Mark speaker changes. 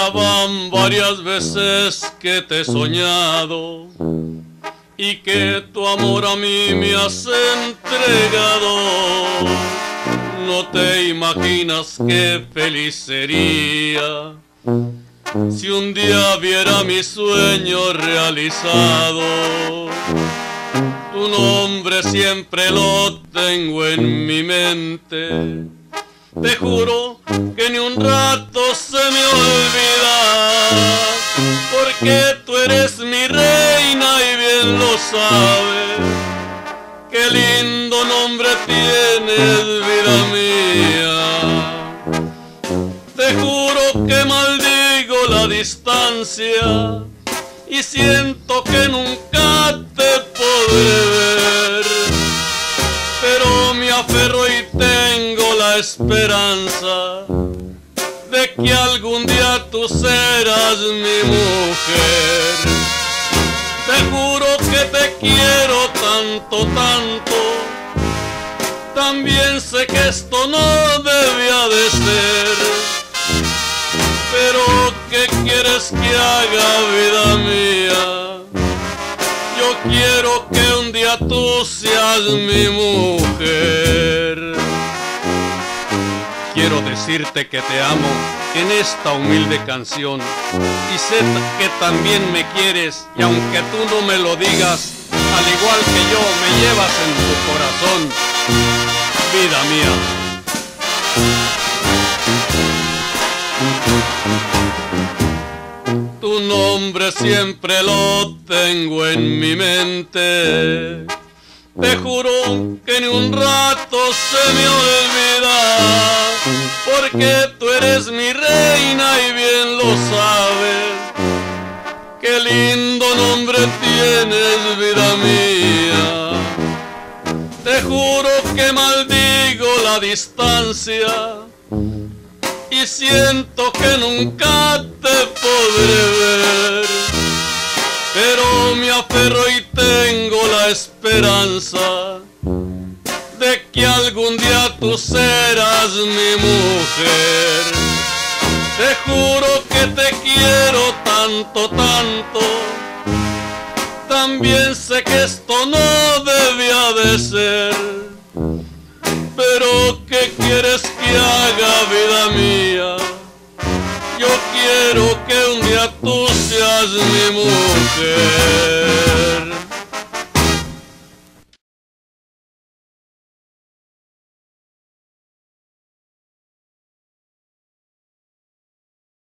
Speaker 1: Ya van varias veces que te he soñado y que tu amor a mí me has entregado. No te imaginas qué feliz sería si un día viera mi sueño realizado. Tu nombre siempre lo tengo en mi mente. Te juro que ni un rato se me olvida, porque tú eres mi reina y bien lo sabes. Qué lindo nombre tienes, vida mía. Te juro que maldigo la distancia y siento que nunca te podré ver. Pero me aferro esperanza de que algún día tú serás mi mujer. Te juro que te quiero tanto, tanto. También sé que esto no debía de ser. Pero ¿qué quieres que haga, vida mía? Yo quiero que un día tú seas mi mujer. Decirte que te amo en esta humilde canción y sé que también me quieres y aunque tú no me lo digas, al igual que yo me llevas en tu corazón, vida mía. Tu nombre siempre lo tengo en mi mente. Te juro que ni un rato se me olvida, porque tú eres mi reina y bien lo sabes. Qué lindo nombre tienes, vida mía. Te juro que maldigo la distancia y siento que nunca te podré ver. Pero me aferro y tengo la esperanza que algún día tú serás mi mujer. Te juro que te quiero tanto, tanto. También sé que esto no debía de ser. Pero ¿qué quieres que haga, vida mía? Yo quiero que un día tú seas mi mujer.